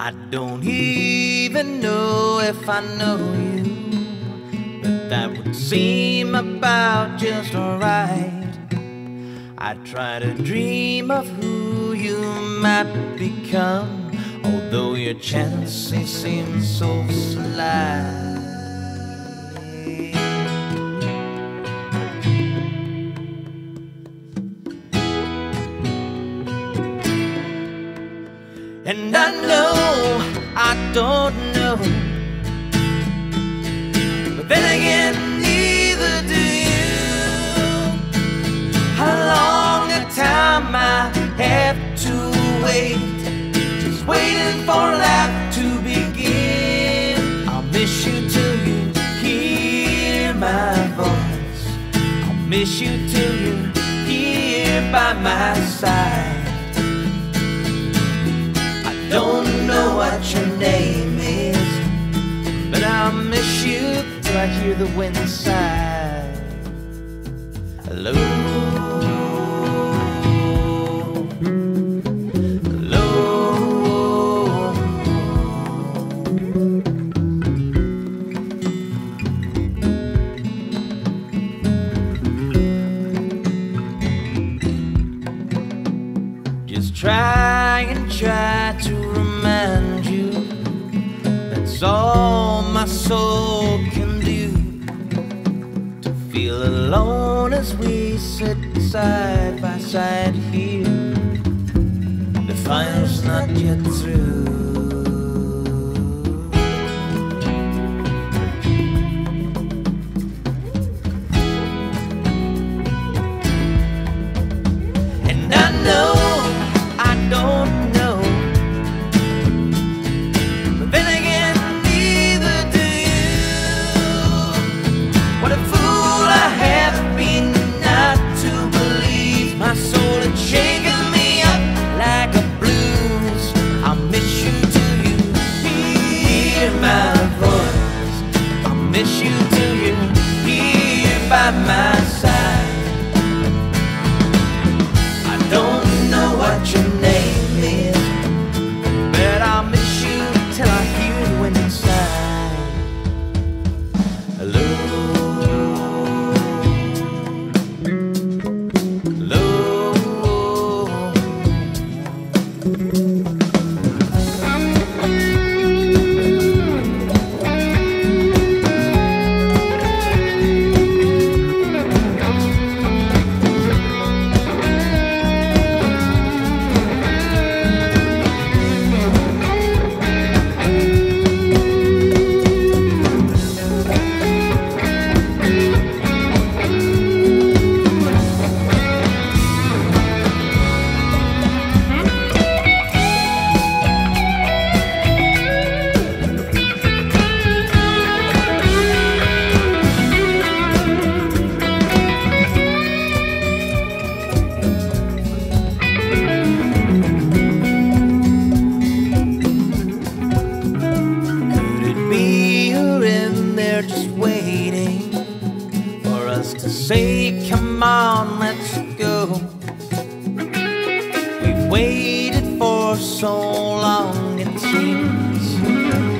I don't even know if I know you, but that would seem about just alright. I try to dream of who you might become, although your chances seem so slight. Know I don't know. But then again, neither do you. How long a time I have to wait. Just waiting for life to begin. I'll miss you till you hear my voice. I'll miss you till you're here by my side. Don't know what your name is, but I'll miss you till I hear the wind sigh. Hello. We sit side by side here. The fire's not yet through. Miss you till you're here by my us to say, come on, let's go? We've waited for so long, it seems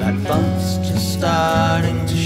that bump's just starting to